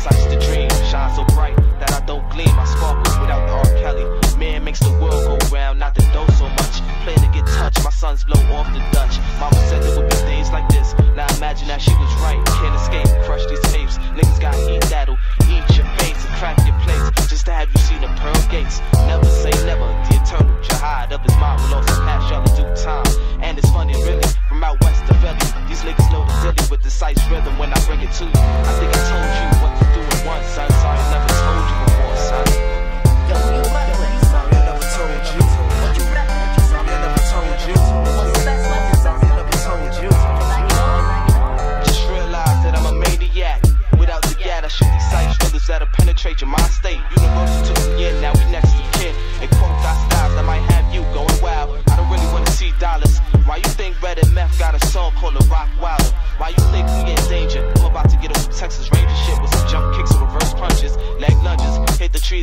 Sights the dream, shine so bright that I don't gleam. I sparkle without R. Kelly. Man makes the world go round, not the dough so much. Play to get touched, my sons blow off the Dutch. Mama said there would be days like this. Now imagine that she was right. Can't escape, crush these tapes. Niggas got heat that'll eat your face and crack your plates. Just to have you see the pearl gates. Never say never. The eternal jihad of his mind will also pass y'all in due time. And it's funny, really, from out west to Philly. These niggas know the dilly with the Cise rhythm when I bring it to you. I think I told you one, son, so I never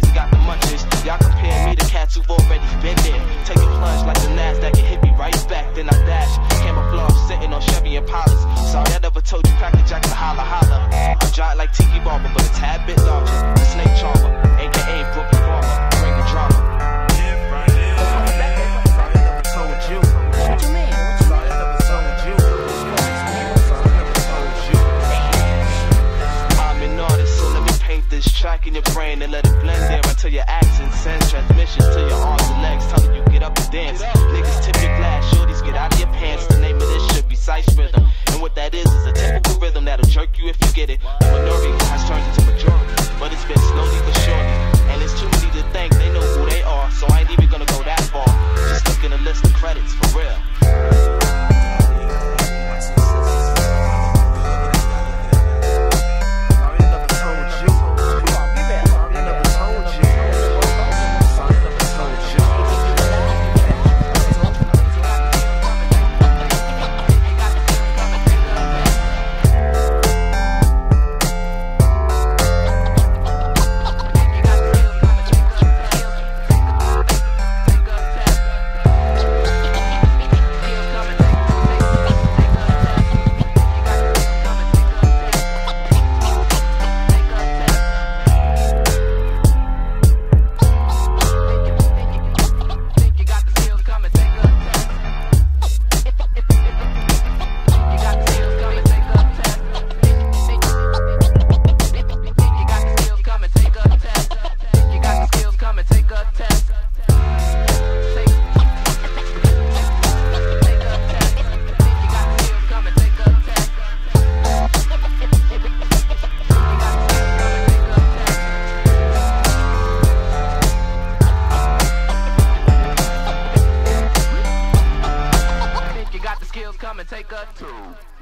you got the munches. Y'all comparing me to cats who've already been there. Take a plunge like the NASDAQ and hit me right back. Then I dash. Camouflage sitting on Chevy and Impalas. Sorry, I never told you Cracker Jackson holla holla. I'm dry like Tiki Barber, but a tad bit larger. this track in your brain and let it blend there until your accent sends transmission to your arms and legs, tell you get up and dance. Niggas tip your glass, shorties get out of your pants. The name of this should be Cise Rhythm. And what that is is a typical rhythm that'll jerk you if you get it. Minority come and take a two.